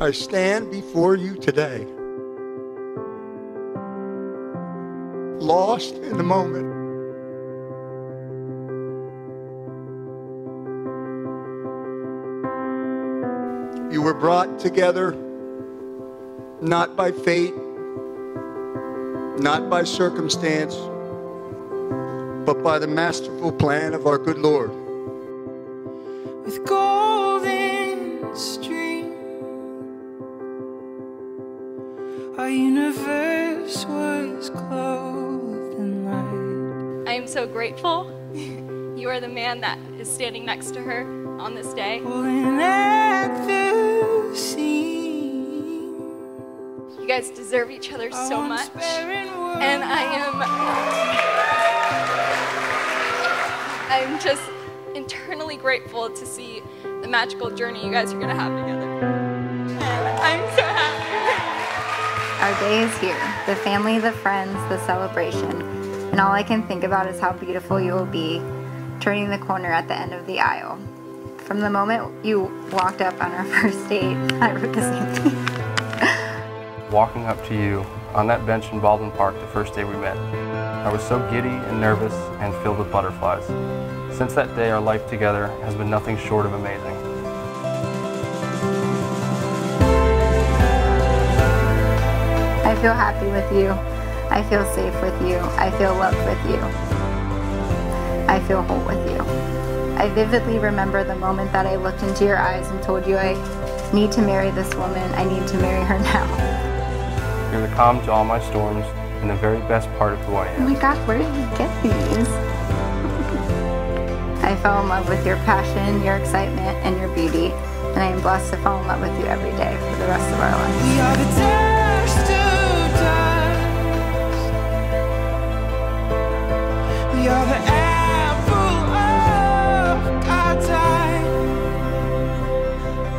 I stand before you today, lost in the moment. You were brought together not by fate, not by circumstance, but by the masterful plan of our good Lord. with golden Our universe was clothed in light. I am so grateful. You are the man that is standing next to her on this day. Pulling at the seam. You guys deserve each other so much. And I am I'm just internally grateful to see the magical journey you guys are gonna have together. Our day is here the family, the friends, the celebration. And all I can think about is how beautiful you will be turning the corner at the end of the aisle. From the moment you walked up on our first date, I wrote the same thing. Walking up to you on that bench in Baldwin Park the first day we met, I was so giddy and nervous and filled with butterflies. Since that day, our life together has been nothing short of amazing. Feel happy with you. I feel safe with you. I feel loved with you. I feel whole with you. I vividly remember the moment that I looked into your eyes and told you I need to marry this woman. I need to marry her now. You're the calm to all my storms and the very best part of who I am. Oh my gosh, where did you get these? I fell in love with your passion, your excitement, and your beauty. And I am blessed to fall in love with you every day for the rest of our lives.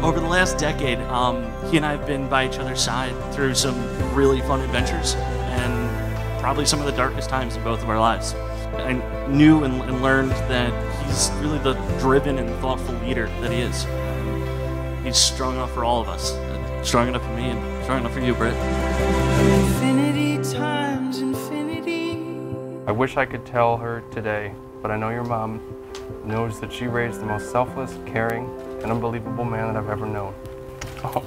Over the last decade, um, he and I have been by each other's side through some really fun adventures and probably some of the darkest times in both of our lives. I knew and, and learned that he's really the driven and thoughtful leader that he is. He's strong enough for all of us, strong enough for me, and strong enough for you, Britt. Infinity infinity. I wish I could tell her today, but I know your mom knows that she raised the most selfless, caring, and unbelievable man that I've ever known. Oh,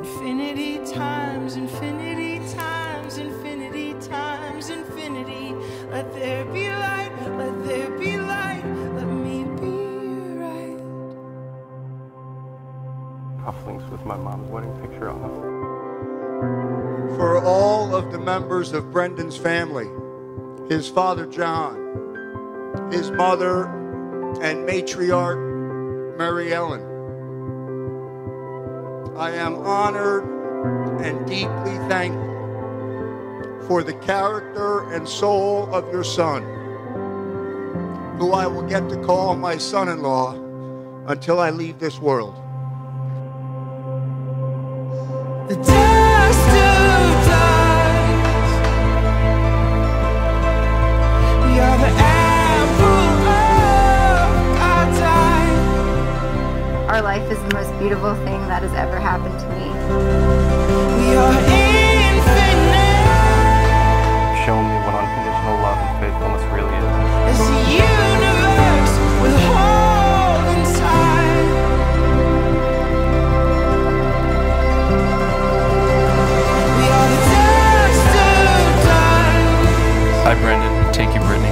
Infinity times infinity times infinity times infinity. Let there be light, let there be light, let me be right. cufflinks with my mom's wedding picture of the members of Brendan's family, his father John, his mother and matriarch Mary Ellen, I am honored and deeply thankful for the character and soul of your son, who I will get to call my son in law until I leave this world. The Our life is the most beautiful thing that has ever happened to me. We are infinite. You've shown me what unconditional love and faithfulness really is. As the universe will hold inside. We are the dust of dust. I, Brendan, take you, Brittny,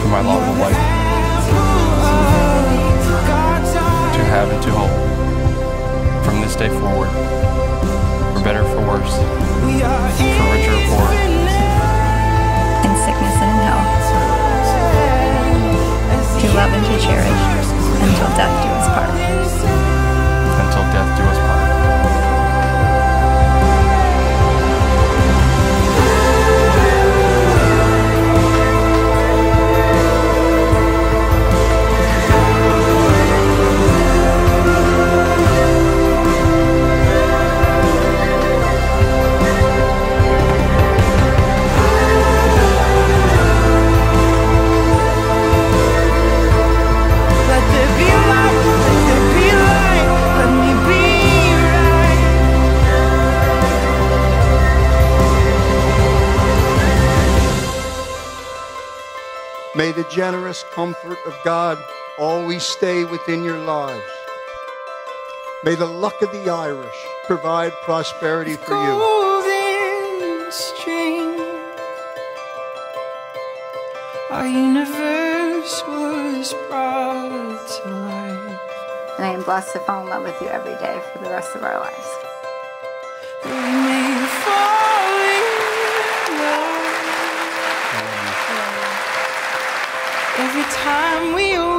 for my lawful wife, to to hold. From this day forward, for better, for worse, for richer or poorer, In sickness and in health. May the generous comfort of God always stay within your lives. May the luck of the Irish provide prosperity for you. golden string. Our universe was brought to life. And I am blessed to fall in love with you every day for the rest of our lives. time we were